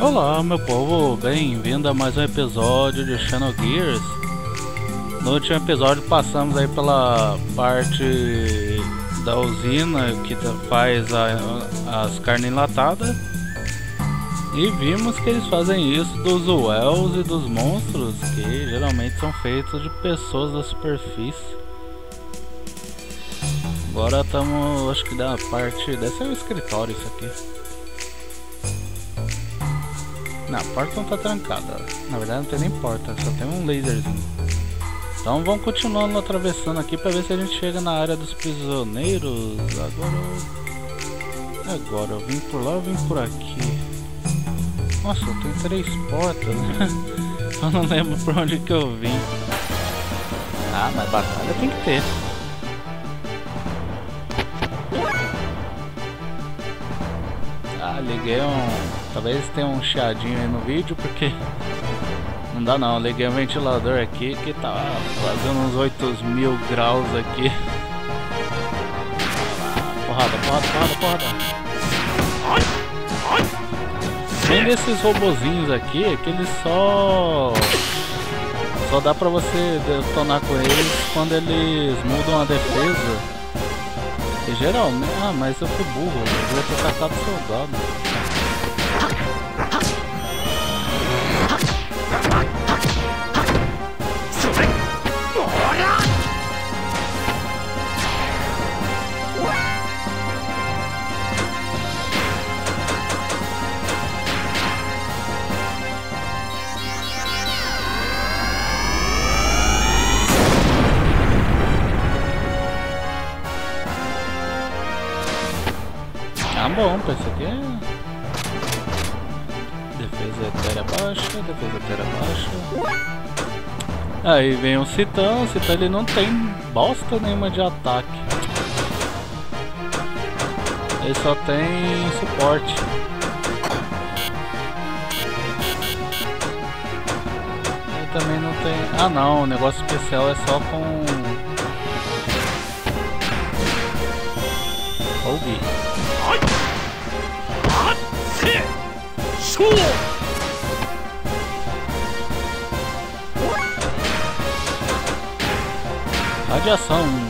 Olá, meu povo, bem-vindo a mais um episódio de Channel Gears. No último episódio passamos aí pela parte da usina que faz a, as carnes enlatadas e vimos que eles fazem isso dos wells e dos monstros que geralmente são feitos de pessoas da superfície. Agora estamos, acho que da parte, desse é o escritório isso aqui. Não, a porta não tá trancada. Na verdade não tem nem porta, só tem um laserzinho. Então vamos continuando atravessando aqui para ver se a gente chega na área dos prisioneiros. Agora eu... Agora eu vim por lá, eu vim por aqui. Nossa, tenho três portas. eu não lembro por onde que eu vim. Ah, mas batalha tem que ter. Ah, liguei um Talvez tenha um chiadinho aí no vídeo, porque não dá não. Eu liguei o ventilador aqui que tá fazendo uns 8 mil graus aqui. Porrada, porrada, porrada, porrada. Tem desses robozinhos aqui que eles só... Só dá pra você detonar com eles quando eles mudam a defesa. E geralmente... Ah, mas eu fui burro. Eu devia ter tacado soldado. Bom, esse aqui é... Defesa etérea baixa, defesa etérea baixa. Aí vem o Citão, o Citão ele não tem bosta nenhuma de ataque. Ele só tem suporte. Ele também não tem... Ah não, o negócio especial é só com... Radiação.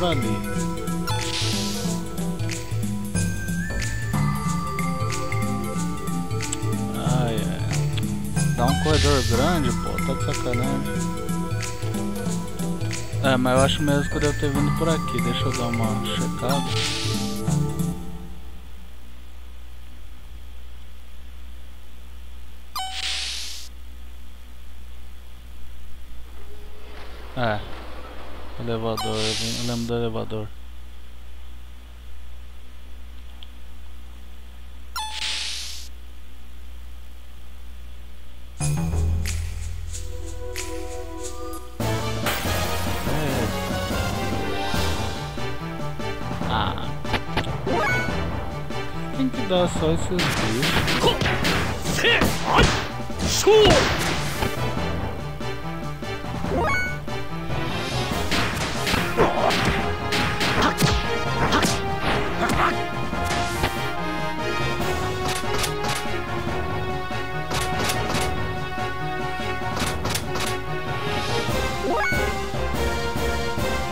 Por ali. Ai, ai. Dá um corredor grande, pô, tá de sacanagem. É, mas eu acho mesmo que eu devo ter vindo por aqui. Deixa eu dar uma checada. Elevador. É. Ah. Tem que dar só esses.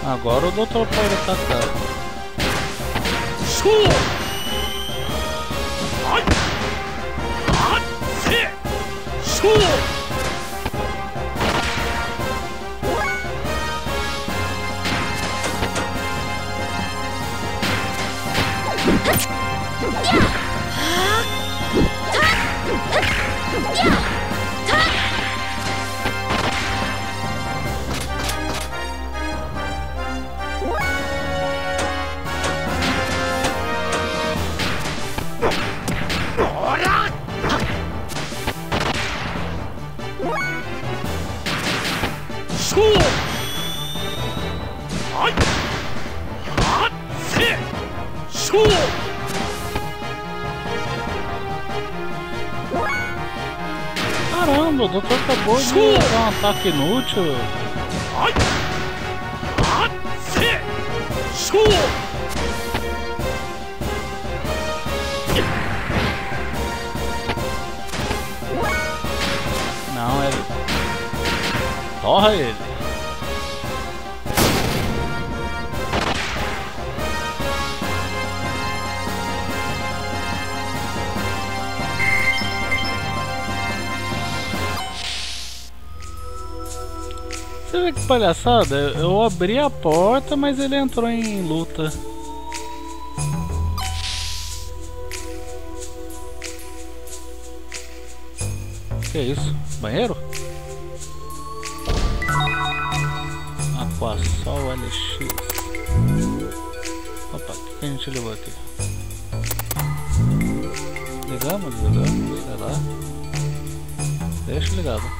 Agora o doutor pode atacar. Show! Show! Ataque inútil. Você vê que palhaçada? Eu abri a porta, mas ele entrou em luta. Que isso? Banheiro? Aquasol LX. Opa, o que a gente levou aqui? Ligamos, desligamos, sei lá. Deixa ligado.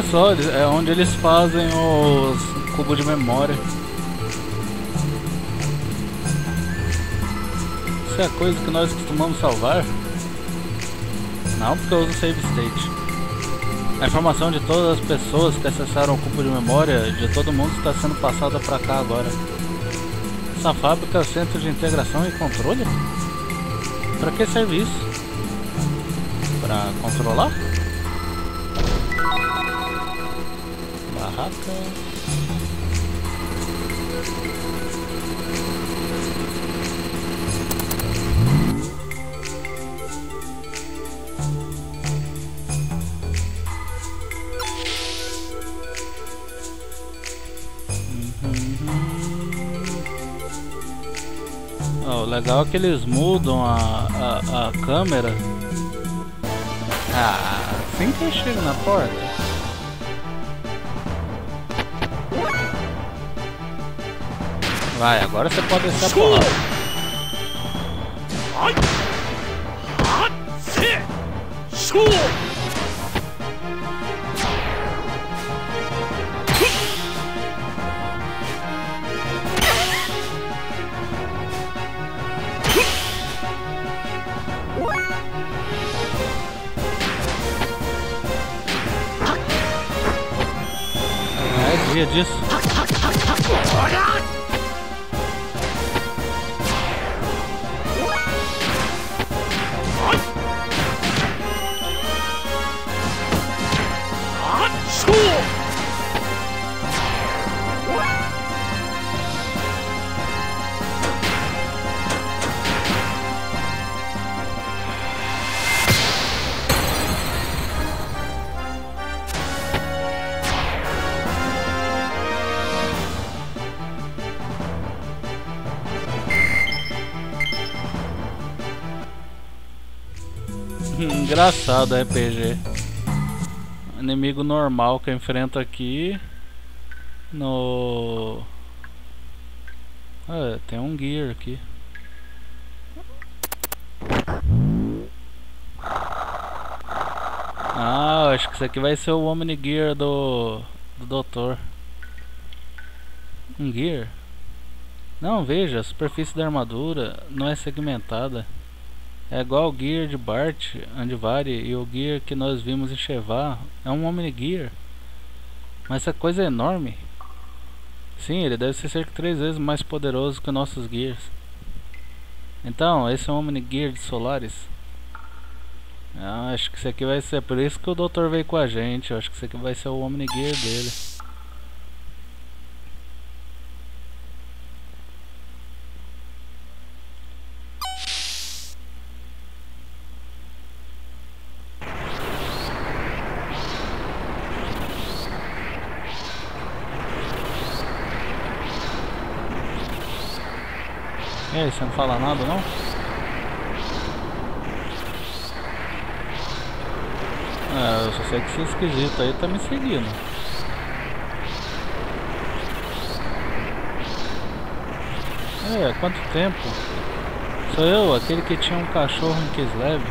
Olha só, é onde eles fazem os cubos de memória. Isso é a coisa que nós costumamos salvar? Não, porque eu uso save state. A informação de todas as pessoas que acessaram o cubo de memória de todo mundo está sendo passada para cá agora. Essa fábrica é o centro de integração e controle? Para que serve isso? Para controlar? Barraca. legal é que eles mudam a, a, a câmera. Ah, assim que eu chego na porta. Vai, agora você pode descer a porrada. sabia disso. Engraçado RPG. Inimigo normal que eu enfrento aqui. No. Ah, tem um gear aqui. Ah, acho que isso aqui vai ser o Omni Gear do. do Doutor. Um gear? Não, veja, a superfície da armadura não é segmentada. É igual o Gear de Bart, Andivari e o Gear que nós vimos em Chevar. É um Omni Gear. Mas essa coisa é enorme. Sim, ele deve ser cerca de três vezes mais poderoso que nossos Gears. Então, esse é um Omni Gear de Solaris. Ah, acho que isso aqui vai ser. Por isso que o doutor veio com a gente. Eu acho que isso aqui vai ser o Omni Gear dele. E aí, você não fala nada não? É, eu só sei que esse esquisito aí tá me seguindo. É, quanto tempo? Sou eu, aquele que tinha um cachorro em Kislev.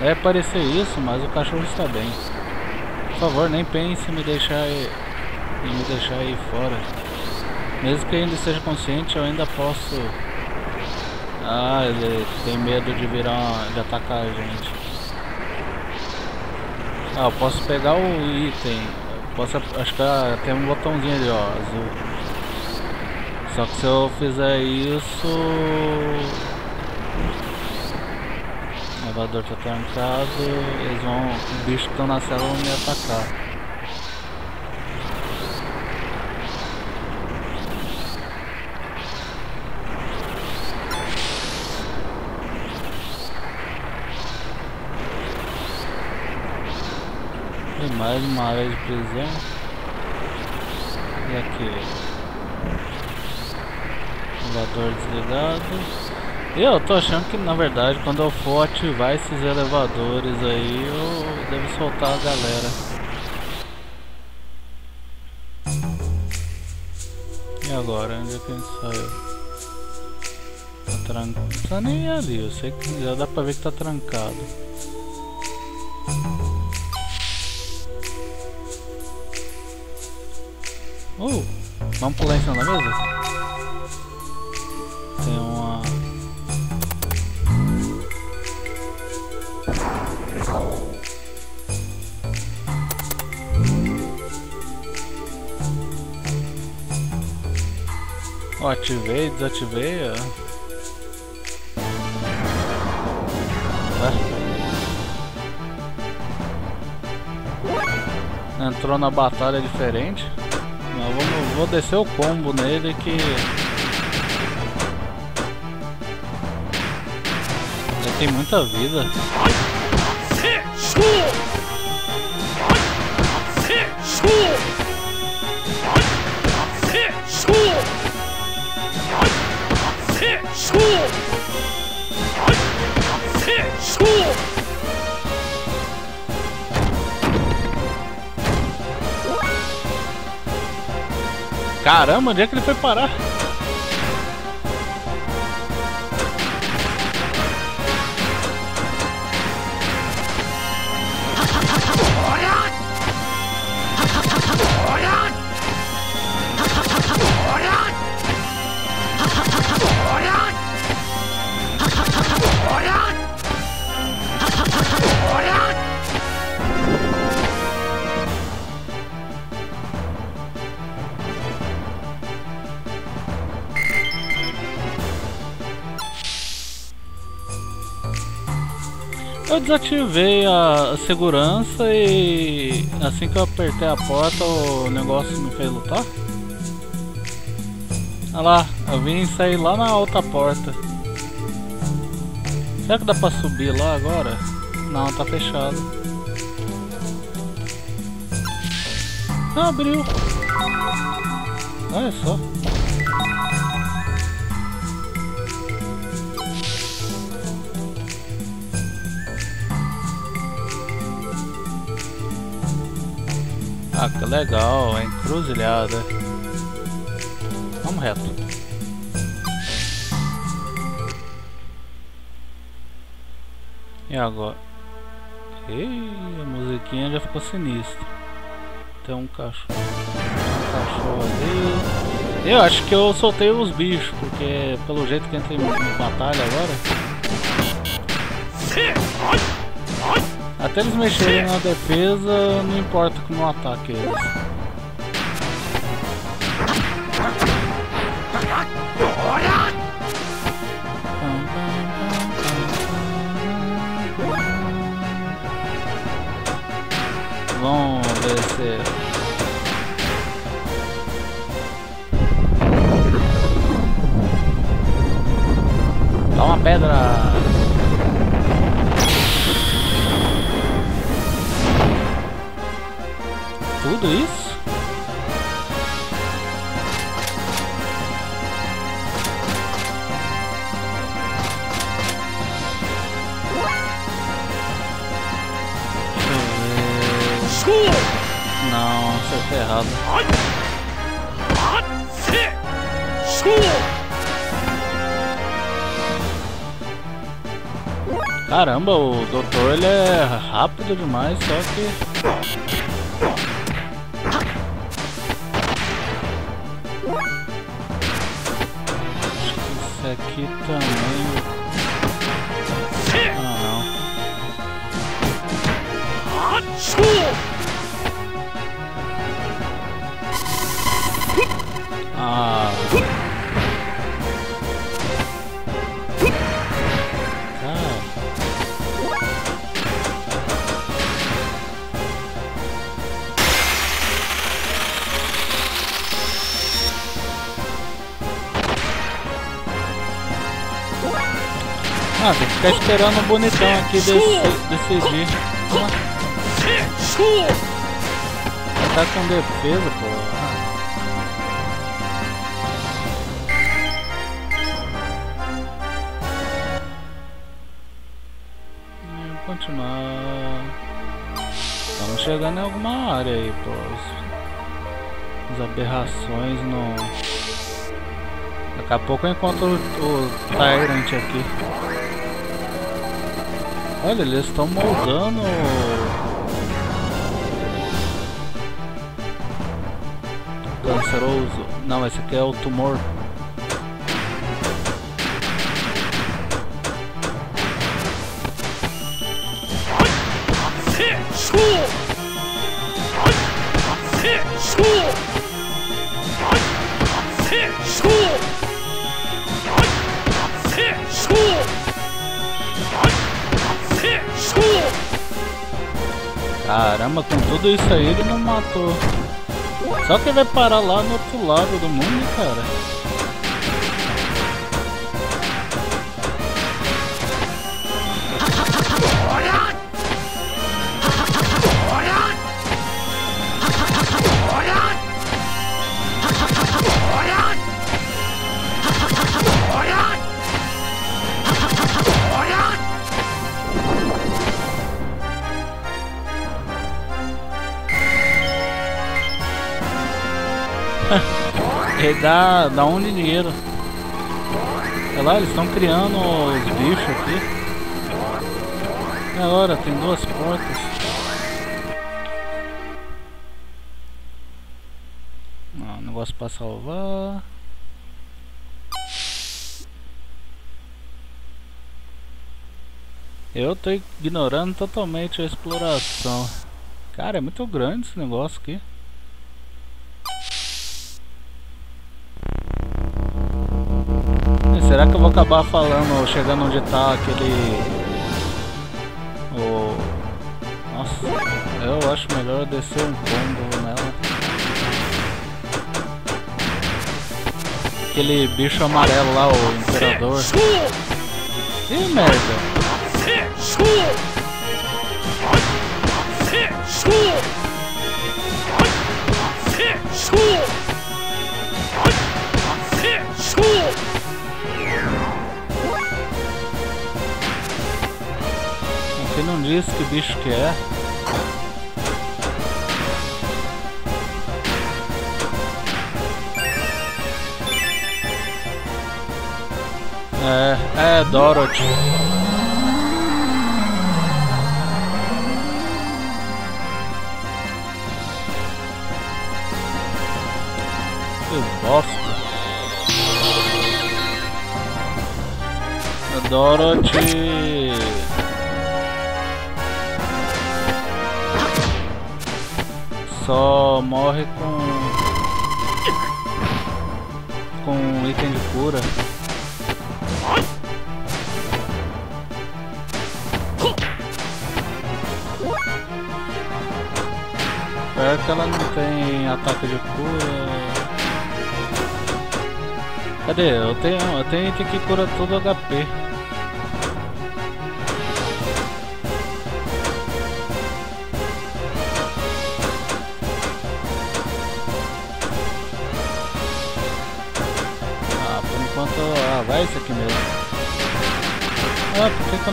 É parecer isso, mas o cachorro está bem. Por favor, nem pense em me deixar em me deixar aí fora. Mesmo que ainda esteja consciente, eu ainda posso. Ah, ele tem medo de virar de atacar a gente. Ah, eu posso pegar o item. Posso, acho que ah, tem um botãozinho ali, ó, azul. Só que se eu fizer isso... O elevador tá trancado, eles vão... Os bichos que estão na cela vão me atacar. Tem mais uma área de prisão. E aqui? elevador desligado. Eu tô achando que na verdade quando eu for ativar esses elevadores aí eu devo soltar a galera. E agora? Onde é que a gente saiu? Tá trancado. Não precisa nem ir ali, eu sei que já dá pra ver que tá trancado. Vamos pular em cima da mesa? Ó, ativei, desativei, ó. Entrou na batalha diferente. Vou descer o combo nele que... Ele tem muita vida. Caramba, onde é que ele foi parar? Desativei a segurança e assim que eu apertei a porta o negócio me fez lutar. Olha lá, eu vim sair lá na outra porta. Será que dá pra subir lá agora? Não, tá fechado. Ah, abriu. Olha só. Que legal, encruzilhada. Vamos reto. E agora? Ei, a musiquinha já ficou sinistra. Tem um cachorro. Um cachorro ali. Eu acho que eu soltei os bichos, porque pelo jeito que entrei em batalha agora. Até eles mexerem na defesa, não importa como ataque eles. Vamos ver se... Dá uma pedra! Tudo isso? Não, acertei errado. Caramba, o doutor ele é rápido demais, só que... aqui tem que ficar esperando o bonitão aqui desse, decidir. Tá com defesa, pô. continuar. Estamos chegando em alguma área aí, pô. As aberrações no. Daqui a pouco eu encontro o, o Tyrant aqui. Olha, eles estão moldando. Canceroso. Não, esse aqui é o tumor. Caramba, com tudo isso aí ele não matou. Só que vai parar lá no outro lado do mundo, cara. Ele dá, um dinheiro. Olha lá, eles estão criando os bichos aqui. E agora, tem duas portas. Não, negócio para salvar. Eu tô ignorando totalmente a exploração. Cara, é muito grande esse negócio aqui. Acabar falando, chegando onde tá aquele... O... Nossa, eu acho melhor descer um combo nela. Aquele bicho amarelo lá, o Imperador. Ih, merda. Aqui não diz que bicho que é. É, é Dorothy. Que bosta. É Dorothy. Só morre com com item de cura. Pior que ela não tem ataque de cura. Cadê? Eu tenho, eu tenho item que cura todo HP.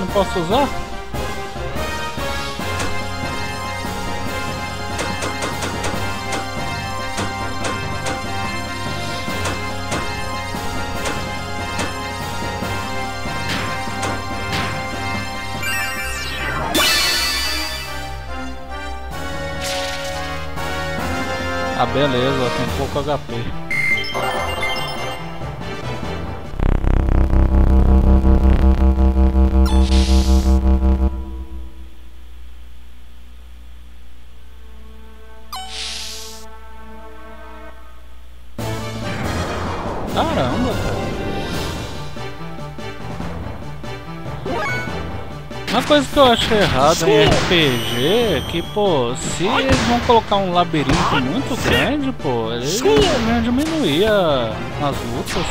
não posso usar? Ah, beleza, tem pouco HP. Coisa que eu acho errado em RPG é que, pô, se eles vão colocar um labirinto muito grande, pô, eles vão diminuir as lutas.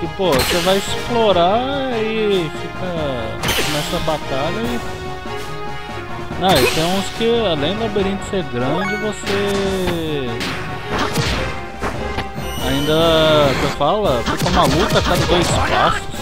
Que, pô, você vai explorar e fica nessa batalha e... Não, e tem uns que, além do labirinto ser grande, você... Ainda, você fala, fica uma luta a cada dois passos.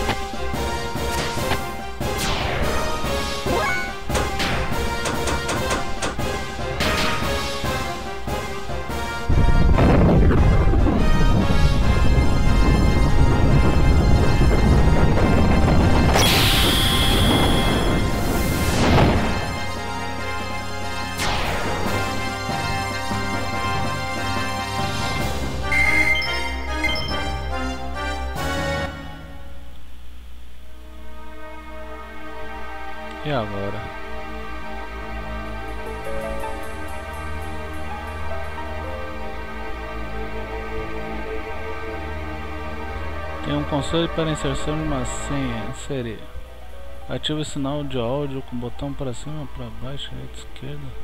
Console para inserção de uma senha. Seria. Ative o sinal de áudio com o botão para cima, para baixo, direita, esquerda.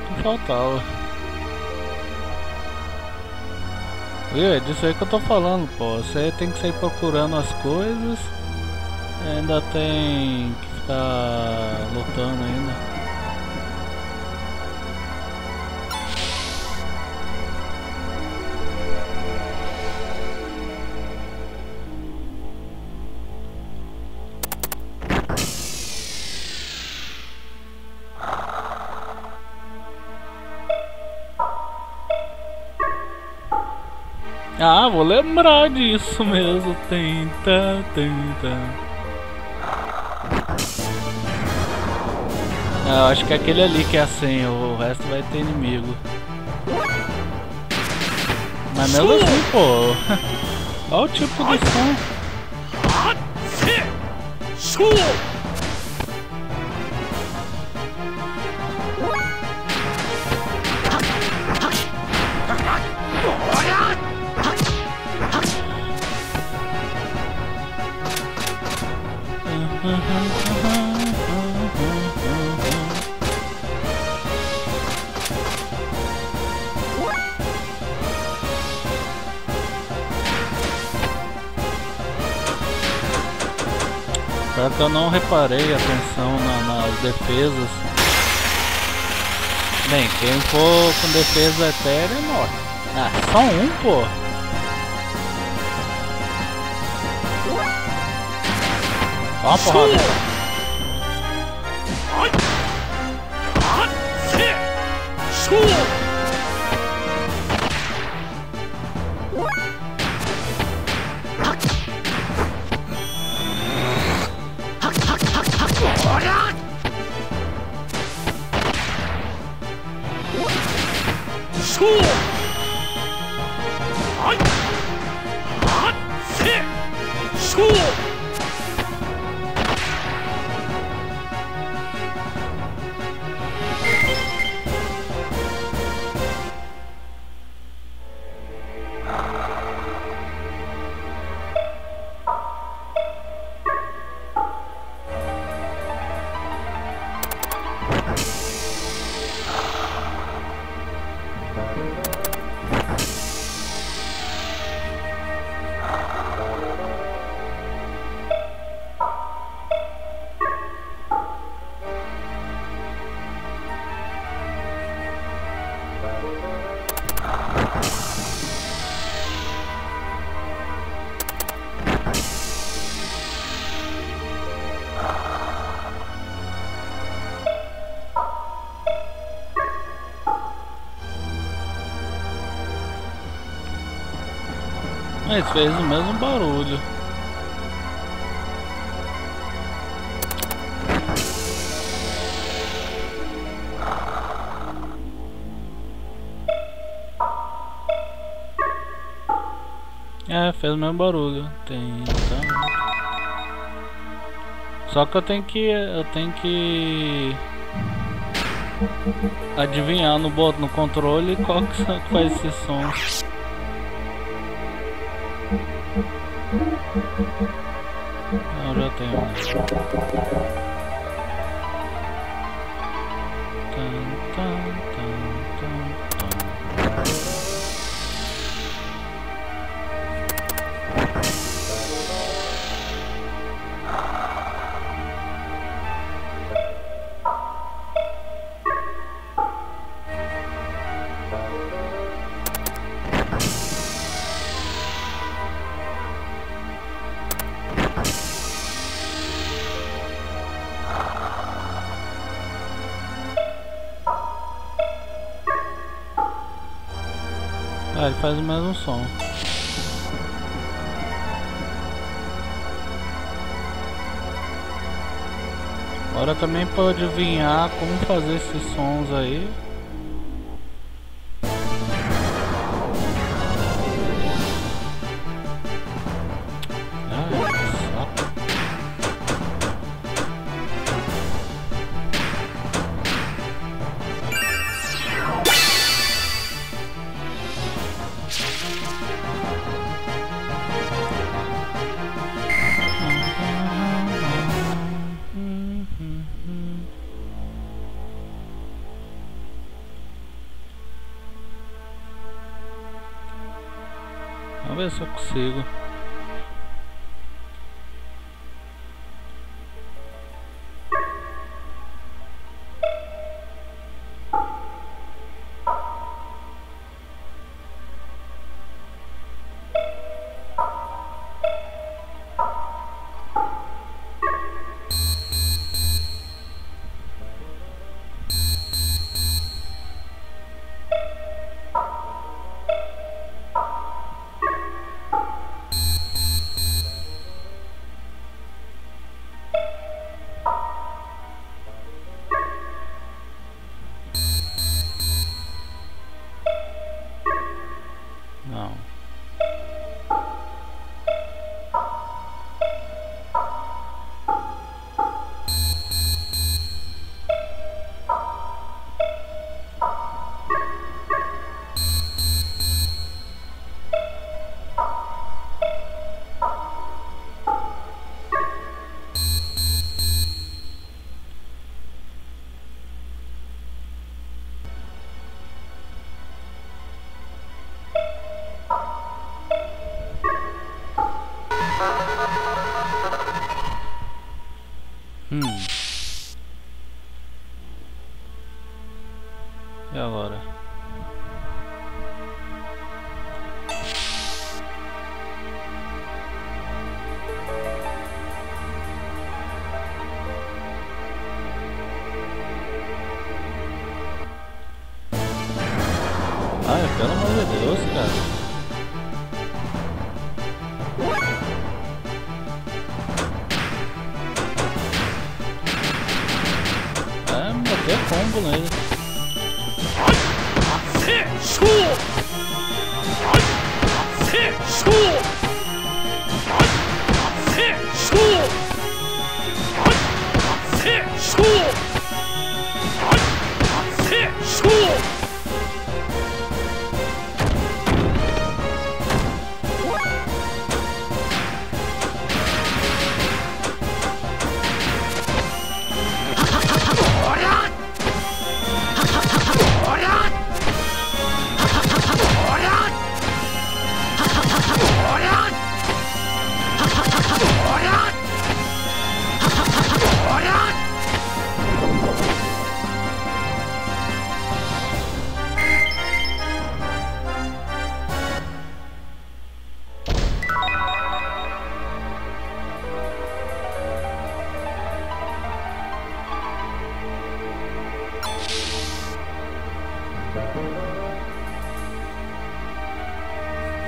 Que faltava. Viu? É disso aí que eu tô falando, pô. Você tem que sair procurando as coisas. Ainda tem que ficar lutando ainda. Vou lembrar disso mesmo. Tenta, tenta. Ah, eu acho que é aquele ali que é a senha, o resto vai ter inimigo. Mas mesmo assim, pô. Olha o tipo de som. Não reparei atenção na, nas defesas. Bem, quem for com defesa etérea morre. Ah, só um, pô. Ó uma porrada. Fez o mesmo barulho. É, fez o mesmo barulho. Tem então. Só que eu tenho que eu tenho que adivinhar no no controle qual que faz esse som. Eu já Ele faz o mesmo som. Agora também pode adivinhar como fazer esses sons aí.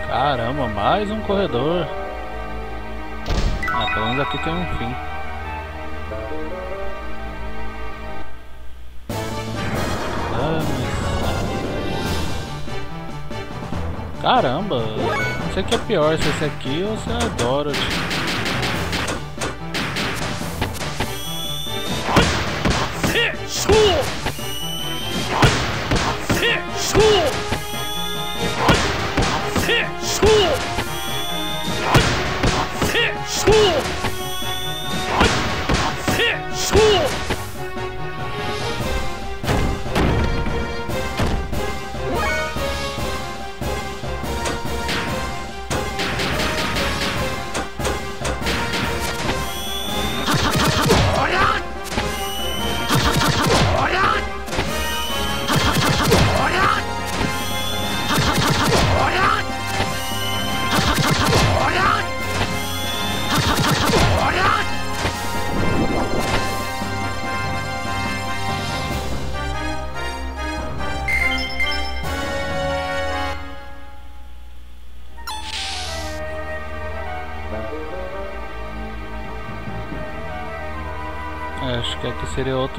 Caramba, mais um corredor. Ah, pelo menos aqui tem um fim. Caramba, não sei o que é pior, se esse aqui ou se é Dorothy. É Shoot!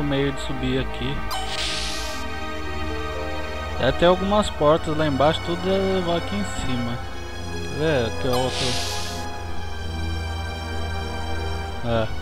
Meio de subir aqui. Até algumas portas lá embaixo, tudo é levar aqui em cima. É, aqui é outro. É.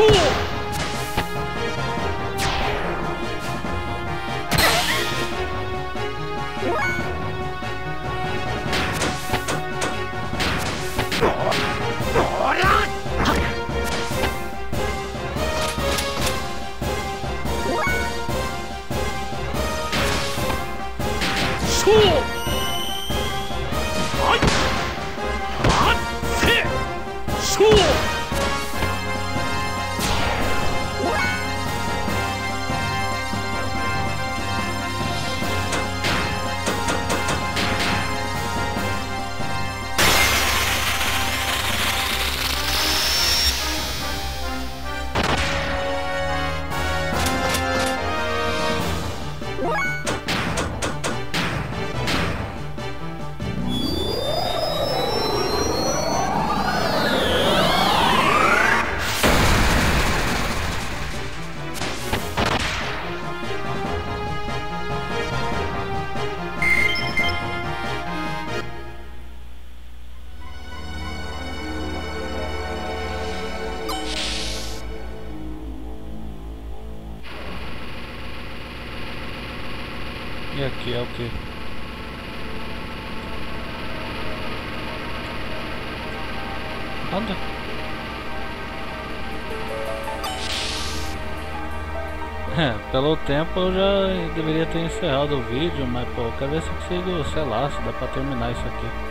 E pelo tempo eu já deveria ter encerrado o vídeo, mas pô, eu quero ver se eu consigo, sei lá, se dá pra terminar isso aqui.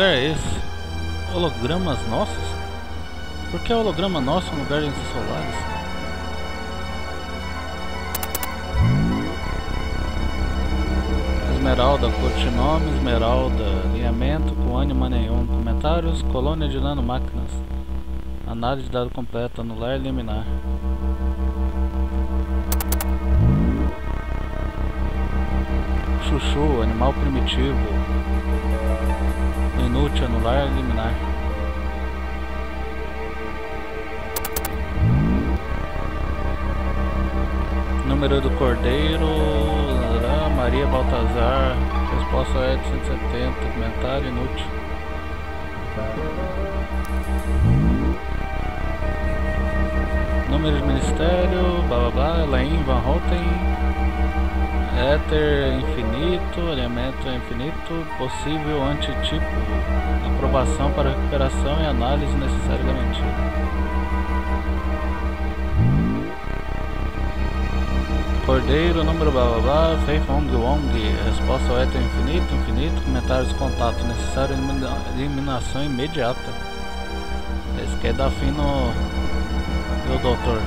Lugar é esse? Hologramas nossos? Por que holograma nosso no lugar de solares? Esmeralda, codinome, esmeralda, alinhamento com ânima nenhum, comentários, colônia de nanomáquinas, análise de dado completa, anular e eliminar. Chuchu, animal primitivo. Inútil, anular, eliminar. Número do cordeiro. Maria Baltazar. Resposta é de 170. Comentário inútil. Número de ministério. Blá blá blá. Elaine Van Houten. Éter infinito, elemento infinito, possível antitipo, aprovação para recuperação e análise necessária garantida. Cordeiro, número blá blá blá, Faith Wong Wong, resposta ao éter infinito, infinito, comentários contato, necessário eliminação imediata. Esse quer dar fim no. Meu doutor.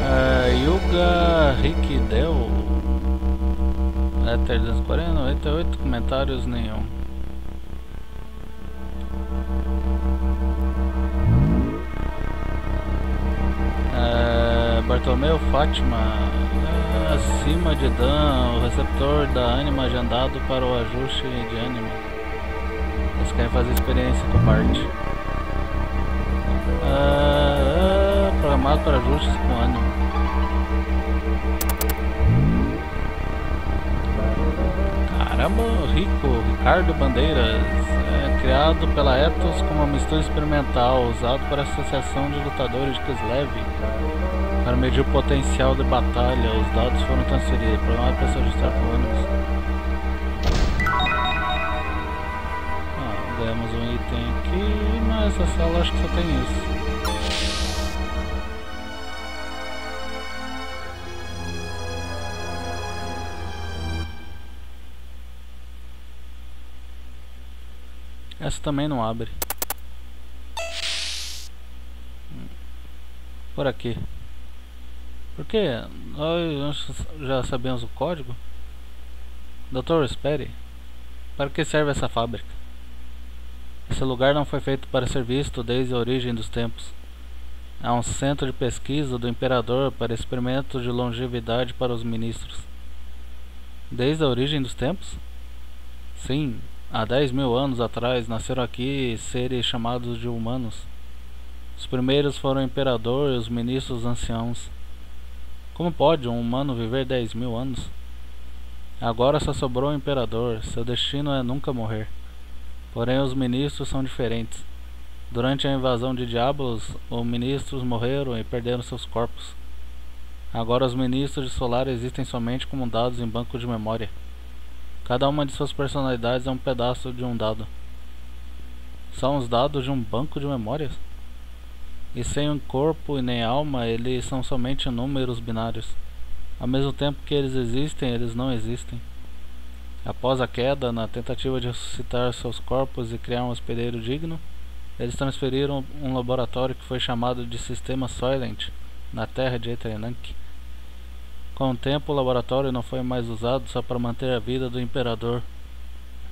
Uh, Yuga Rikidel é 340, 98 comentários nenhum. Uh, Bartolomeu Fátima uh, acima de Dan, o receptor da anima agendado para o ajuste de anima. Eles querem fazer experiência com Bart. Uh, programado para ajustes com anima. Caramba, rico, Ricardo Bandeiras, é criado pela Ethos como uma mistura experimental, usado para a Associação de Lutadores de Kislev para medir o potencial de batalha. Os dados foram transferidos, programado para se ajustar com ônibus. Essa sala acho que só tem isso. Essa também não abre. Por aqui. Por que? Nós já sabemos o código? Doutor, espere. Para que serve essa fábrica? Esse lugar não foi feito para ser visto desde a origem dos tempos. É um centro de pesquisa do imperador para experimentos de longevidade para os ministros. Desde a origem dos tempos? Sim, Há 10 mil anos atrás nasceram aqui seres chamados de humanos. Os primeiros foram o imperador e os ministros anciãos. Como pode um humano viver 10 mil anos? Agora só sobrou o imperador, seu destino é nunca morrer. Porém, os ministros são diferentes. Durante a invasão de Diablos, os ministros morreram e perderam seus corpos. Agora, os ministros de Solar existem somente como dados em banco de memória. Cada uma de suas personalidades é um pedaço de um dado. São os dados de um banco de memórias? E sem um corpo e nem alma, eles são somente números binários. Ao mesmo tempo que eles existem, eles não existem. Após a queda, na tentativa de ressuscitar seus corpos e criar um hospedeiro digno, eles transferiram um laboratório que foi chamado de Sistema Soylent na terra de Eternank. Com o tempo, o laboratório não foi mais usado só para manter a vida do imperador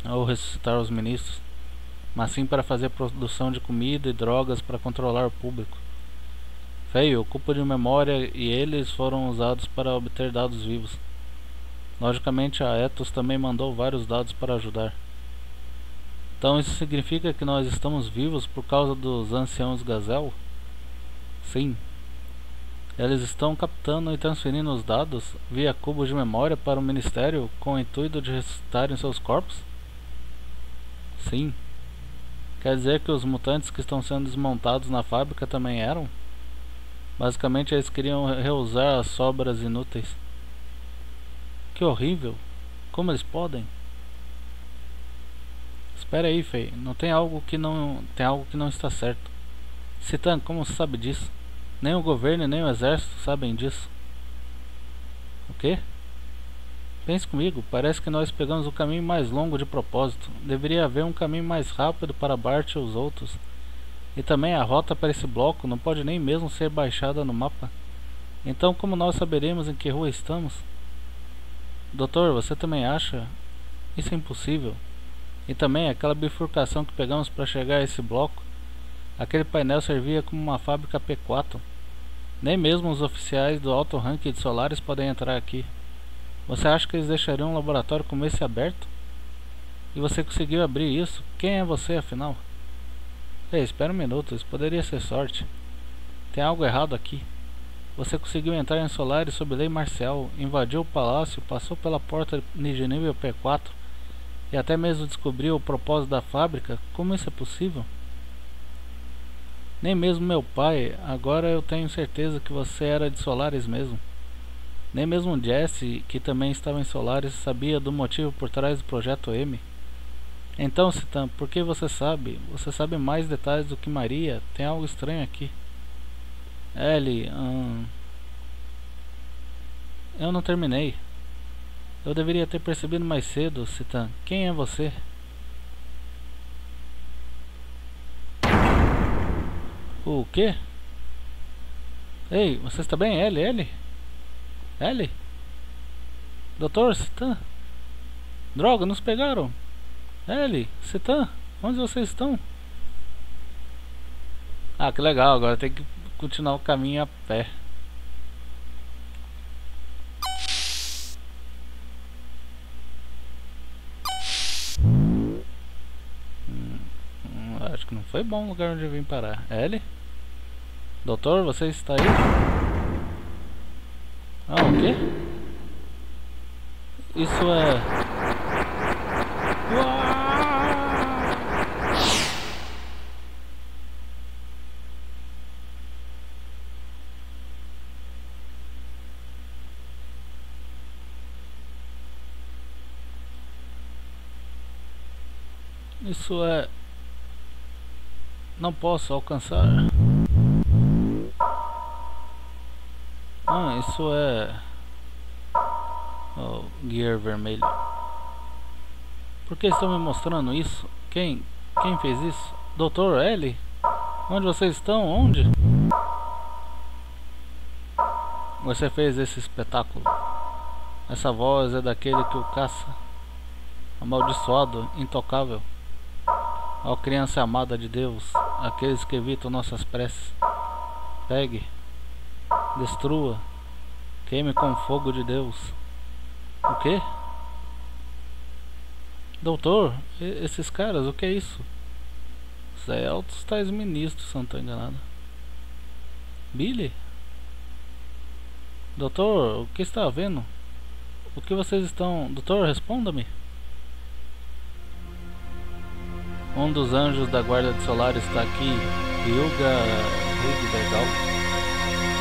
ou ressuscitar os ministros, mas sim para fazer produção de comida e drogas para controlar o público. Feio, ocupa de memória e eles foram usados para obter dados vivos. Logicamente, a Ethos também mandou vários dados para ajudar. Então isso significa que nós estamos vivos por causa dos anciãos Gazel? Sim, eles estão captando e transferindo os dados via cubos de memória para o Ministério com o intuito de ressuscitarem seus corpos? Sim. Quer dizer que os mutantes que estão sendo desmontados na fábrica também eram? Basicamente eles queriam reusar as sobras inúteis. Que horrível. Como eles podem? Espera aí, Fei. Não tem algo que não tem algo que não está certo. Citan, como você sabe disso? Nem o governo nem o exército sabem disso. O quê? Pense comigo, parece que nós pegamos o caminho mais longo de propósito. Deveria haver um caminho mais rápido para Bart e os outros. E também a rota para esse bloco não pode nem mesmo ser baixada no mapa. Então como nós saberemos em que rua estamos? Doutor, você também acha? Isso é impossível. E também aquela bifurcação que pegamos para chegar a esse bloco. Aquele painel servia como uma fábrica P4. Nem mesmo os oficiais do alto ranking de Solares podem entrar aqui. Você acha que eles deixariam um laboratório como esse aberto? E você conseguiu abrir isso? Quem é você, afinal? Ei, espera um minuto, isso poderia ser sorte. Tem algo errado aqui. Você conseguiu entrar em Solaris sob lei marcial, invadiu o palácio, passou pela porta de nível P4 e até mesmo descobriu o propósito da fábrica? Como isso é possível? Nem mesmo meu pai, agora eu tenho certeza que você era de Solaris mesmo. Nem mesmo Jesse, que também estava em Solaris, sabia do motivo por trás do projeto M. Então, Citan, por que você sabe? Você sabe mais detalhes do que Maria? Tem algo estranho aqui. Ellie, hum... eu não terminei. Eu deveria ter percebido mais cedo, Citan. Quem é você? O quê? Ei, você está bem, Ellie? Ellie? Ellie? Doutor, Citan? Droga, nos pegaram. Ellie, Citan, onde vocês estão? Ah, que legal, agora tem que continuar o caminho a pé. Hum, hum, acho que não foi bom o lugar onde eu vim parar. L? Doutor, você está aí? Ah, o quê? Isso é... Isso é... Não posso alcançar. Ah, isso é... Oh, gear vermelho. Por que estão me mostrando isso? Quem? Quem fez isso? Doutor L? Onde vocês estão? Onde? Você fez esse espetáculo. Essa voz é daquele que o caça. Amaldiçoado, intocável. Ó criança amada de Deus, aqueles que evitam nossas preces, pegue, destrua, queime com fogo de Deus. O que? Doutor, esses caras, o que é isso? Zé Altos tais ministros, se não estou enganado. Billy? Doutor, o que está vendo? O que vocês estão... Doutor, responda-me. Um dos anjos da guarda de Solar está aqui, Ryuga Higdegal.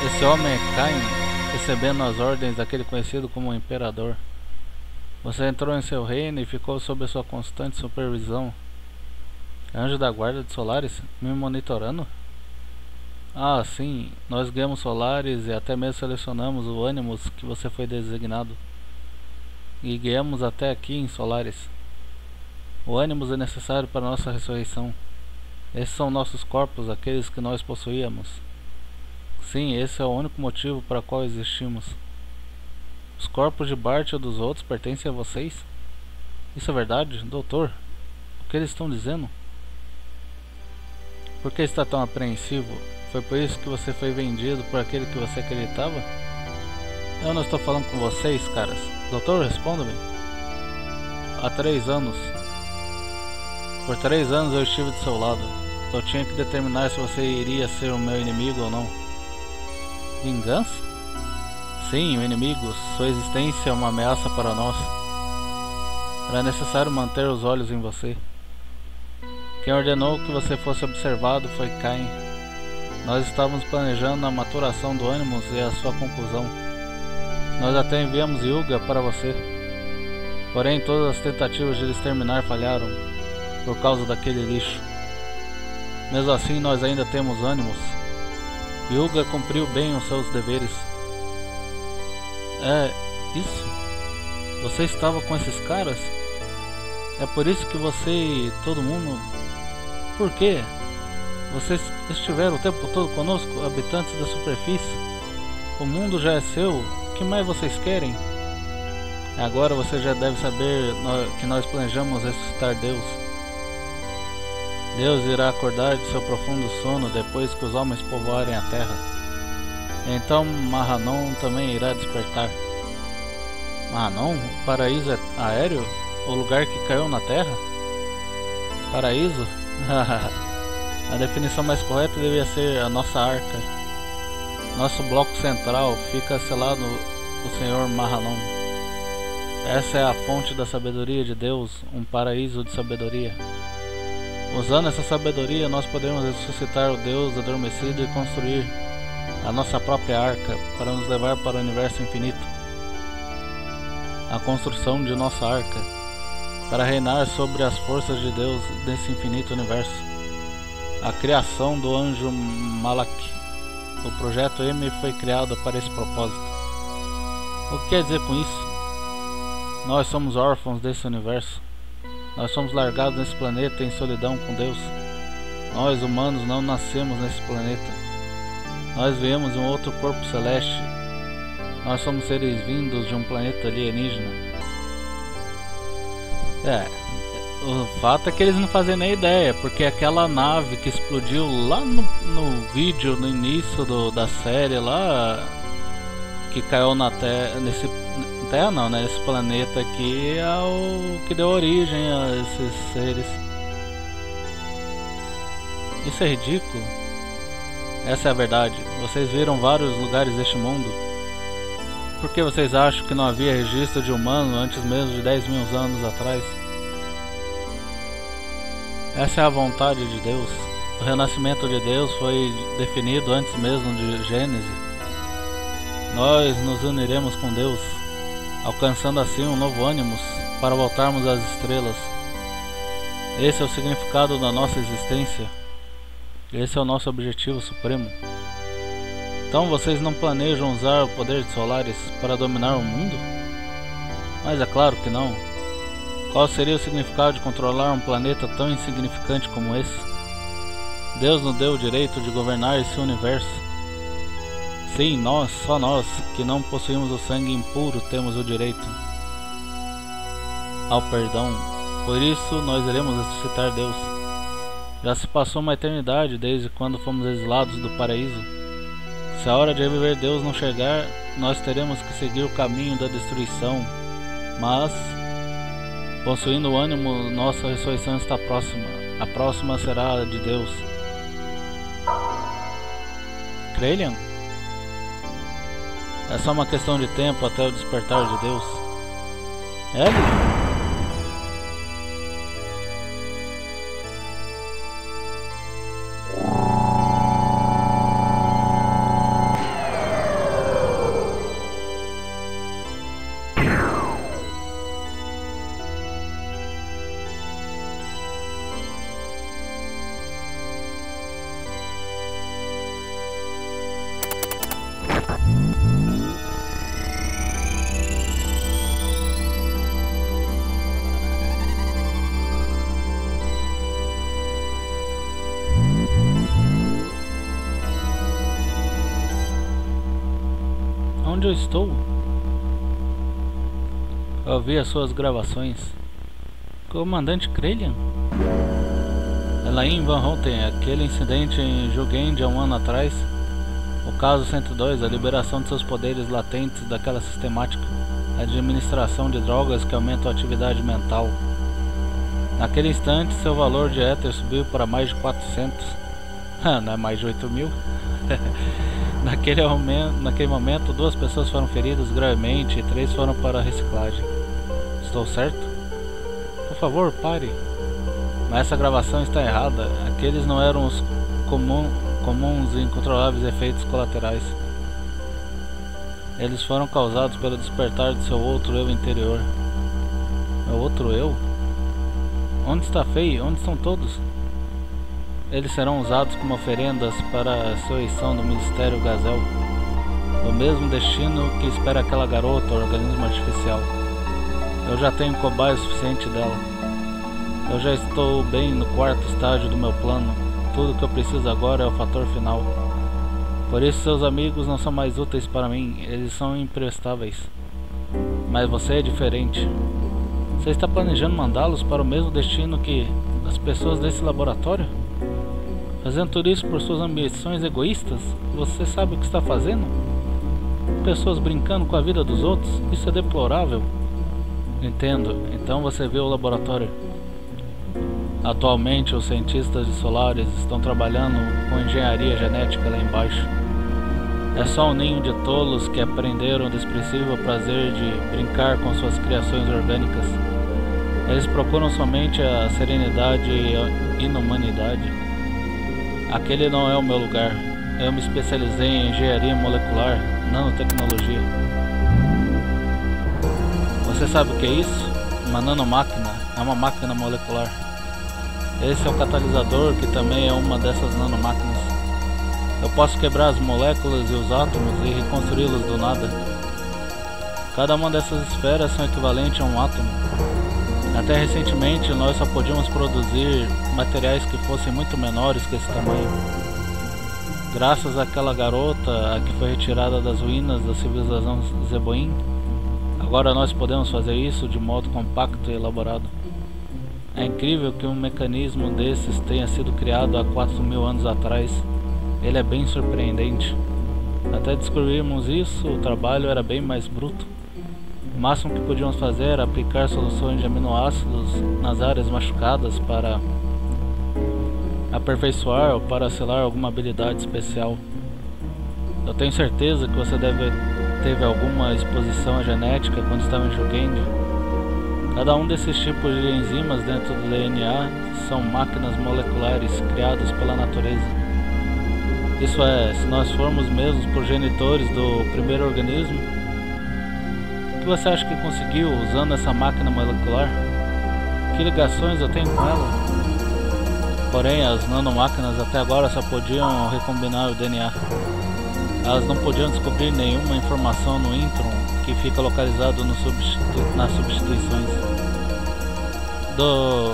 Esse homem é Cain, recebendo as ordens daquele conhecido como Imperador. Você entrou em seu reino e ficou sob sua constante supervisão. Anjo da guarda de Solares, me monitorando? Ah, sim, nós guiamos Solares e até mesmo selecionamos o ânimos que você foi designado. E guiamos até aqui em Solares. O ânimos é necessário para nossa ressurreição. Esses são nossos corpos, aqueles que nós possuíamos. Sim, esse é o único motivo para qual existimos. Os corpos de Bart ou dos outros pertencem a vocês? Isso é verdade, doutor? O que eles estão dizendo? Por que está tão apreensivo? Foi por isso que você foi vendido por aquele que você acreditava? Eu não estou falando com vocês, caras. Doutor, responda-me. Há três anos, por três anos eu estive do seu lado. Eu tinha que determinar se você iria ser o meu inimigo ou não. Vingança? Sim, o inimigo. Sua existência é uma ameaça para nós. Era necessário manter os olhos em você. Quem ordenou que você fosse observado foi Cain. Nós estávamos planejando a maturação do ânimos e a sua conclusão. Nós até enviamos Yuga para você. Porém, todas as tentativas de lhe exterminar falharam por causa daquele lixo. Mesmo assim, nós ainda temos ânimos. Yuga cumpriu bem os seus deveres. É isso? Você estava com esses caras? É por isso que você e todo mundo. Por quê? Vocês estiveram o tempo todo conosco, habitantes da superfície? O mundo já é seu, o que mais vocês querem? Agora você já deve saber que nós planejamos ressuscitar Deus. Deus irá acordar de seu profundo sono depois que os homens povoarem a terra. Então Mahanon também irá despertar. Mahanon? O paraíso é aéreo? O lugar que caiu na terra? Paraíso? a definição mais correta devia ser a nossa arca. Nosso bloco central fica selado o Senhor Mahanon. Essa é a fonte da sabedoria de Deus, um paraíso de sabedoria. Usando essa sabedoria, nós podemos ressuscitar o Deus adormecido e construir a nossa própria arca para nos levar para o universo infinito. A construção de nossa arca para reinar sobre as forças de Deus desse infinito universo. A criação do anjo Malak. O projeto M foi criado para esse propósito. O que quer dizer com isso? Nós somos órfãos desse universo. Nós somos largados nesse planeta em solidão com Deus. Nós, humanos, não nascemos nesse planeta. Nós viemos em um outro corpo celeste. Nós somos seres vindos de um planeta alienígena. É, o fato é que eles não fazem nem ideia, porque aquela nave que explodiu lá no, no vídeo, no início do, da série lá, que caiu na Terra, nesse Terra não, né? Esse planeta aqui é o que deu origem a esses seres. Isso é ridículo. Essa é a verdade. Vocês viram vários lugares deste mundo. Por que vocês acham que não havia registro de humano antes mesmo de 10 mil anos atrás? Essa é a vontade de Deus. O renascimento de Deus foi definido antes mesmo de Gênesis. Nós nos uniremos com Deus alcançando assim um novo ânimo para voltarmos às estrelas. Esse é o significado da nossa existência. Esse é o nosso objetivo supremo. Então vocês não planejam usar o poder de Solaris para dominar o mundo? Mas é claro que não. Qual seria o significado de controlar um planeta tão insignificante como esse? Deus nos deu o direito de governar esse universo Sim, nós, só nós, que não possuímos o sangue impuro, temos o direito ao perdão. Por isso, nós iremos ressuscitar Deus. Já se passou uma eternidade desde quando fomos exilados do paraíso. Se a hora de reviver Deus não chegar, nós teremos que seguir o caminho da destruição. Mas, possuindo o ânimo, nossa ressurreição está próxima. A próxima será a de Deus. Krelian? É só uma questão de tempo até o despertar de Deus. É, Eu vi as suas gravações. Comandante Krelian? Elaine Van Houten, aquele incidente em Jugend há um ano atrás. O caso 102, a liberação de seus poderes latentes daquela sistemática. A administração de drogas que aumentam a atividade mental. Naquele instante, seu valor de éter subiu para mais de 400. Não é mais de 8 mil? Naquele momento, naquele momento, duas pessoas foram feridas gravemente e três foram para a reciclagem. Estou certo? Por favor, pare. Mas essa gravação está errada. Aqueles não eram os comum, comuns e incontroláveis efeitos colaterais. Eles foram causados pelo despertar de seu outro eu interior. Meu outro eu? Onde está Fei? Onde estão todos? Eles serão usados como oferendas para a soeição do Ministério Gazel. O mesmo destino que espera aquela garota, organismo artificial. Eu já tenho cobaia suficiente dela. Eu já estou bem no quarto estágio do meu plano. Tudo que eu preciso agora é o fator final. Por isso seus amigos não são mais úteis para mim, eles são imprestáveis. Mas você é diferente. Você está planejando mandá-los para o mesmo destino que as pessoas desse laboratório? Fazendo tudo isso por suas ambições egoístas? Você sabe o que está fazendo? Pessoas brincando com a vida dos outros? Isso é deplorável. Entendo. Então você vê o laboratório. Atualmente, os cientistas de Solares estão trabalhando com engenharia genética lá embaixo. É só um ninho de tolos que aprenderam o desprezível prazer de brincar com suas criações orgânicas. Eles procuram somente a serenidade e a inumanidade. Aquele não é o meu lugar. Eu me especializei em engenharia molecular, nanotecnologia. Você sabe o que é isso? Uma nanomáquina é uma máquina molecular. Esse é o catalisador que também é uma dessas nanomáquinas. Eu posso quebrar as moléculas e os átomos e reconstruí-los do nada. Cada uma dessas esferas são equivalente a um átomo. Até recentemente nós só podíamos produzir materiais que fossem muito menores que esse tamanho. Graças àquela garota a que foi retirada das ruínas da civilização Zeboim, agora nós podemos fazer isso de modo compacto e elaborado. É incrível que um mecanismo desses tenha sido criado há 4 mil anos atrás. Ele é bem surpreendente. Até descobrirmos isso, o trabalho era bem mais bruto. O máximo que podíamos fazer era aplicar soluções de aminoácidos nas áreas machucadas para aperfeiçoar ou para selar alguma habilidade especial. Eu tenho certeza que você deve teve alguma exposição à genética quando estava em Jugendi. Cada um desses tipos de enzimas dentro do DNA são máquinas moleculares criadas pela natureza. Isso é, se nós formos mesmos progenitores do primeiro organismo, que você acha que conseguiu usando essa máquina molecular? Que ligações eu tenho com ela? Porém, as nanomáquinas até agora só podiam recombinar o DNA. Elas não podiam descobrir nenhuma informação no intron que fica localizado substitu nas substituições do,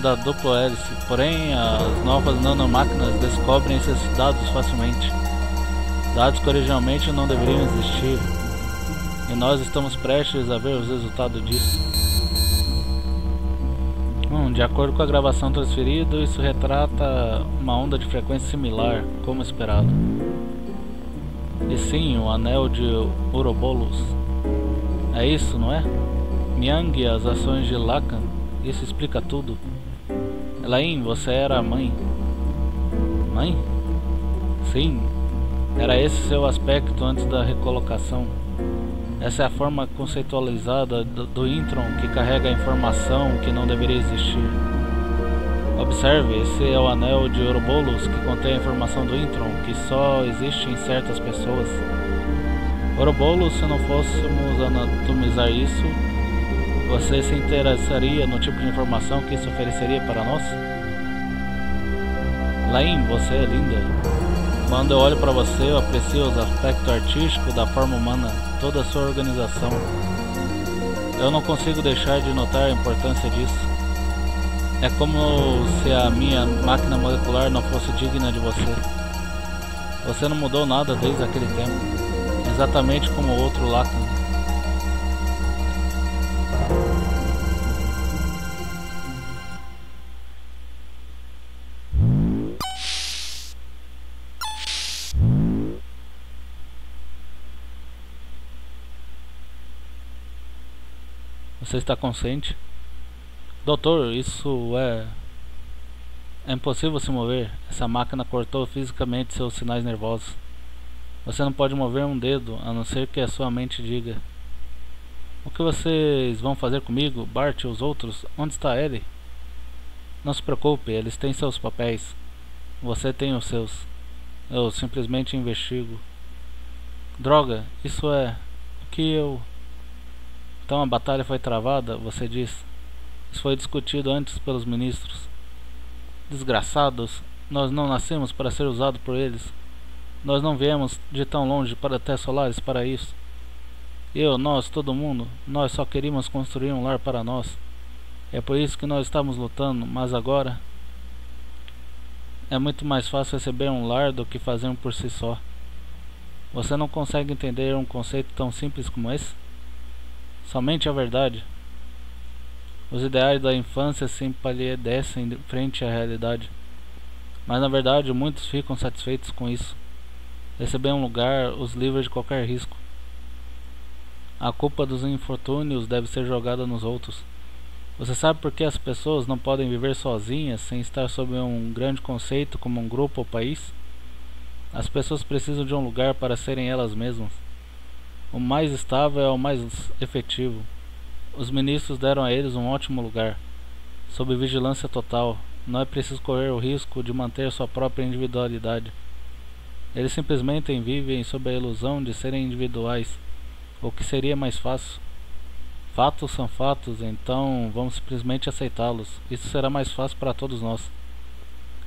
da dupla hélice. Porém, as novas nanomáquinas descobrem esses dados facilmente. Dados que originalmente não deveriam existir e nós estamos prestes a ver os resultados disso. Hum, de acordo com a gravação transferida, isso retrata uma onda de frequência similar, como esperado. E sim, o anel de Ouroboros. É isso, não é? Miang e as ações de Lacan, isso explica tudo. Elaine, você era a mãe. Mãe? Sim, era esse seu aspecto antes da recolocação. Essa é a forma conceitualizada do, do intron que carrega informação que não deveria existir. Observe, esse é o anel de Ouroboros que contém a informação do intron, que só existe em certas pessoas. Ouroboros, se não fôssemos anatomizar isso, você se interessaria no tipo de informação que isso ofereceria para nós? Lain, você é linda. Quando eu olho para você, eu aprecio os aspectos artísticos da forma humana, toda a sua organização. Eu não consigo deixar de notar a importância disso. É como se a minha máquina molecular não fosse digna de você. Você não mudou nada desde aquele tempo, exatamente como o outro Lacan. Você está consciente? Doutor, isso é. É impossível se mover. Essa máquina cortou fisicamente seus sinais nervosos. Você não pode mover um dedo, a não ser que a sua mente diga. O que vocês vão fazer comigo, Bart e os outros? Onde está ele? Não se preocupe, eles têm seus papéis. Você tem os seus. Eu simplesmente investigo. Droga, isso é. O que eu... Então a batalha foi travada, você diz. Isso foi discutido antes pelos ministros. Desgraçados, nós não nascemos para ser usados por eles. Nós não viemos de tão longe para até Solares para isso. Eu, nós, todo mundo, nós só queríamos construir um lar para nós. É por isso que nós estamos lutando, mas agora é muito mais fácil receber um lar do que fazer um por si só. Você não consegue entender um conceito tão simples como esse? Somente a verdade. Os ideais da infância se empalidecem frente à realidade. Mas na verdade muitos ficam satisfeitos com isso. Receber um lugar os livra de qualquer risco. A culpa dos infortúnios deve ser jogada nos outros. Você sabe por que as pessoas não podem viver sozinhas sem estar sob um grande conceito como um grupo ou país? As pessoas precisam de um lugar para serem elas mesmas. O mais estável é o mais efetivo. Os ministros deram a eles um ótimo lugar, sob vigilância total. Não é preciso correr o risco de manter sua própria individualidade. Eles simplesmente vivem sob a ilusão de serem individuais, o que seria mais fácil. Fatos são fatos, então vamos simplesmente aceitá-los. Isso será mais fácil para todos nós.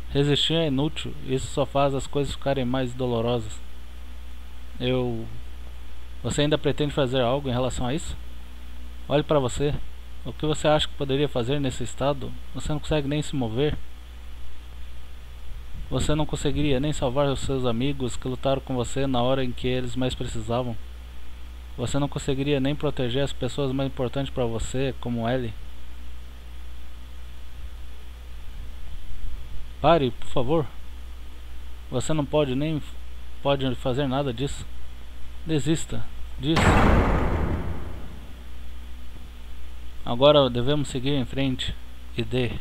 Resistir é inútil, isso só faz as coisas ficarem mais dolorosas. Eu. Você ainda pretende fazer algo em relação a isso? Olhe para você. O que você acha que poderia fazer nesse estado? Você não consegue nem se mover. Você não conseguiria nem salvar os seus amigos que lutaram com você na hora em que eles mais precisavam. Você não conseguiria nem proteger as pessoas mais importantes para você, como Ellie. Pare, por favor. Você não pode nem pode fazer nada disso. Desista disso. Agora devemos seguir em frente e dê.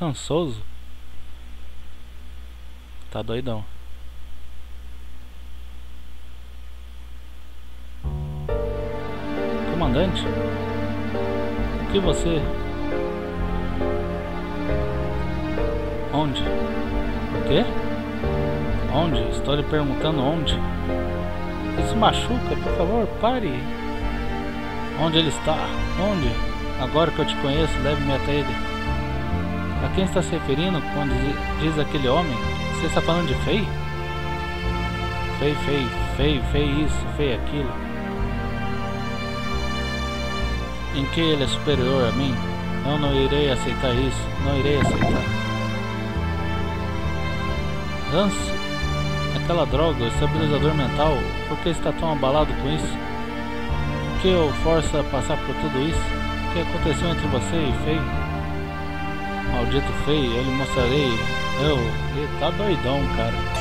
Rançoso? Tá doidão. Comandante? O que você... Onde? O quê? Onde? Estou lhe perguntando onde. Isso machuca, por favor, pare. Onde ele está? Onde? Agora que eu te conheço, leve-me até ele. A quem está se referindo quando diz aquele homem? Você está falando de Fei? Fei, Fei, Fei, Fei isso, Fei aquilo. Em que ele é superior a mim? Eu não irei aceitar isso, não irei aceitar. Ranço, aquela droga, o estabilizador mental, por que está tão abalado com isso? O que o força a passar por tudo isso? O que aconteceu entre você e Fei? Maldito feio, eu lhe mostrarei. Eu, ele tá doidão, cara.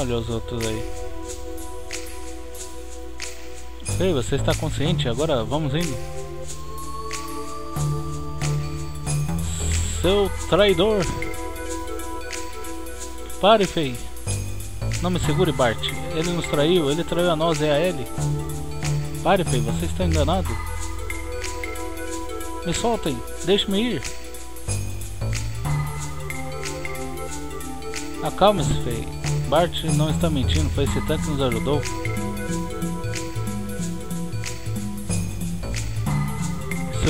Olha os outros aí. Ei, você está consciente? Agora vamos indo. Seu traidor! Pare, Fei! Não me segure, Bart. Ele nos traiu, ele traiu a nós e a ele. Pare, Fei, você está enganado. Me soltem, deixe-me ir. Acalme-se, Fei. Bart não está mentindo, foi esse tanque que nos ajudou.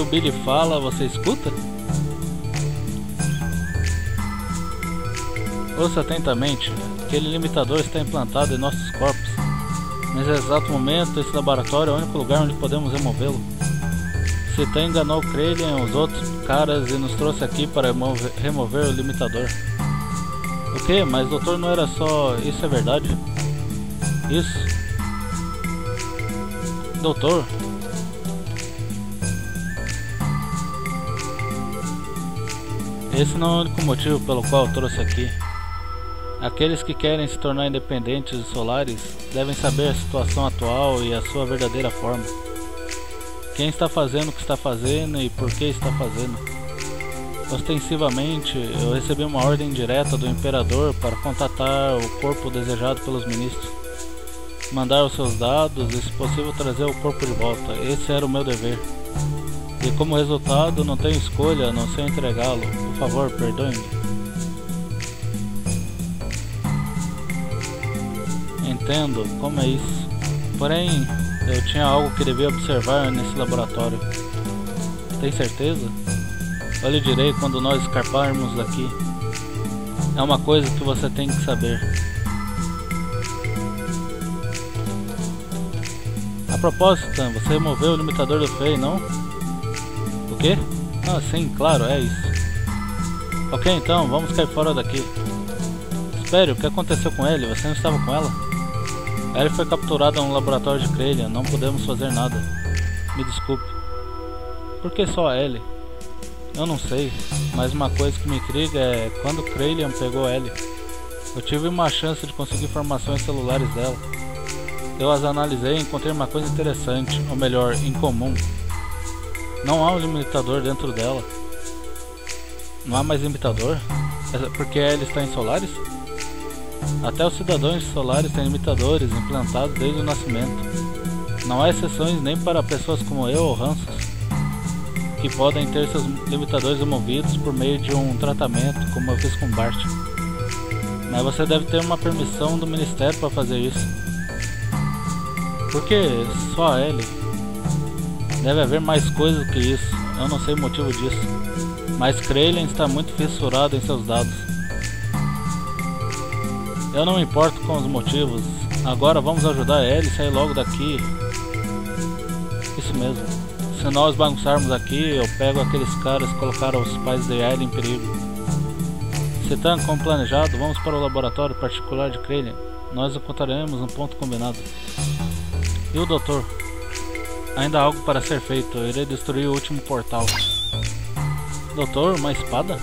O Billy fala, você escuta? Ouça atentamente, aquele limitador está implantado em nossos corpos. Nesse exato momento, esse laboratório é o único lugar onde podemos removê-lo. Citan enganou Krelian e os outros caras e nos trouxe aqui para remover o limitador. O que? Mas doutor não era só... Isso é verdade? Isso. Doutor. Esse não é o único motivo pelo qual eu trouxe aqui. Aqueles que querem se tornar independentes e solares devem saber a situação atual e a sua verdadeira forma. Quem está fazendo o que está fazendo e por que está fazendo. Ostensivamente, eu recebi uma ordem direta do imperador para contatar o corpo desejado pelos ministros, mandar os seus dados e, se possível, trazer o corpo de volta. Esse era o meu dever. E como resultado, não tenho escolha a não ser entregá-lo. Favor, perdoe-me. Entendo como é isso. Porém, eu tinha algo que devia observar nesse laboratório. Tem certeza? Eu lhe direi quando nós escarparmos daqui. É uma coisa que você tem que saber. A propósito, você removeu o limitador do freio, não? quê? Ah, sim, claro, é isso. Ok, então, vamos cair fora daqui. Espere, o que aconteceu com ele? Você não estava com ela? Ele foi capturado no laboratório de Krelian, não podemos fazer nada. Me desculpe. Por que só a Ellie? Eu não sei, mas uma coisa que me intriga é quando Krelian pegou Ellie. Eu tive uma chance de conseguir informações celulares dela. Eu as analisei e encontrei uma coisa interessante, ou melhor, incomum. Não há um limitador dentro dela. Não há mais limitador? Porque ela está em Solaris? Até os cidadãos solares têm limitadores implantados desde o nascimento. Não há exceções nem para pessoas como eu ou Hansos, que podem ter seus limitadores removidos por meio de um tratamento, como eu fiz com Bart. Mas você deve ter uma permissão do Ministério para fazer isso. Por que só ele? Deve haver mais coisas que isso. Eu não sei o motivo disso. Mas Krelin está muito fissurado em seus dados. Eu não me importo com os motivos. Agora vamos ajudar ele a sair logo daqui. Isso mesmo. Se nós bagunçarmos aqui, eu pego aqueles caras que colocaram os pais de Ellie em perigo. Se tá como planejado, vamos para o laboratório particular de Krelin. Nós encontraremos um ponto combinado. E o doutor? Ainda há algo para ser feito. Eu irei destruir o último portal. Doutor, uma espada?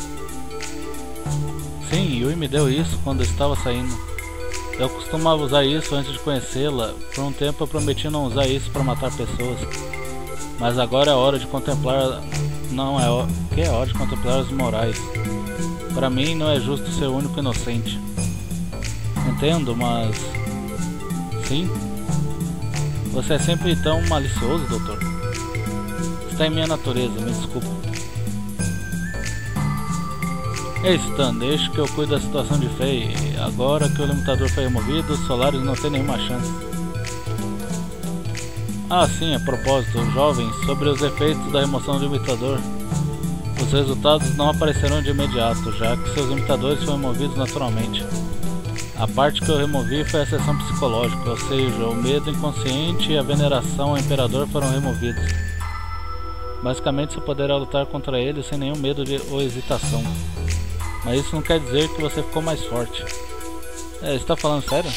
Sim, Yui me deu isso quando estava saindo. Eu costumava usar isso antes de conhecê-la. Por um tempo eu prometi não usar isso para matar pessoas. Mas agora é hora de contemplar. Não é hora. Que é hora de contemplar os morais. Para mim não é justo ser o único inocente. Entendo, mas. Sim, você é sempre tão malicioso, doutor. Está em minha natureza, me desculpa. Ei, Stan, deixa que eu cuide da situação de Faye. Agora que o limitador foi removido, os Solaris não tem nenhuma chance. Ah, sim, a propósito, jovens, sobre os efeitos da remoção do limitador. Os resultados não aparecerão de imediato, já que seus limitadores foram removidos naturalmente. A parte que eu removi foi a seção psicológica, ou seja, o medo inconsciente e a veneração ao imperador foram removidos. Basicamente você poderá lutar contra ele sem nenhum medo de, ou hesitação. Mas isso não quer dizer que você ficou mais forte. É, está falando sério?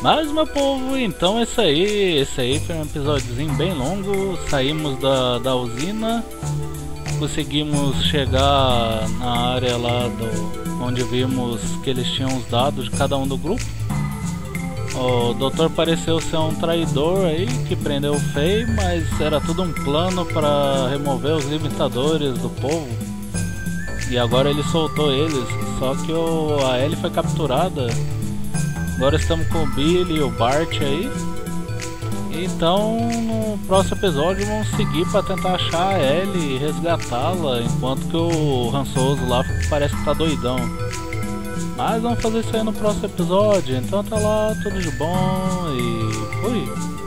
Mas meu povo, então é isso aí. Esse aí foi um episódiozinho bem longo. Saímos da, da usina. Conseguimos chegar na área lá do. onde vimos que eles tinham os dados de cada um do grupo. O doutor pareceu ser um traidor aí que prendeu o Fei, mas era tudo um plano para remover os limitadores do povo. E agora ele soltou eles, só que o, a Ellie foi capturada Agora estamos com o Billy e o Bart aí. Então, no próximo episódio, vamos seguir para tentar achar a Ellie e resgatá-la, enquanto que o Rançoso lá parece que tá doidão. Mas vamos fazer isso aí no próximo episódio. Então, tá lá, tudo de bom e fui.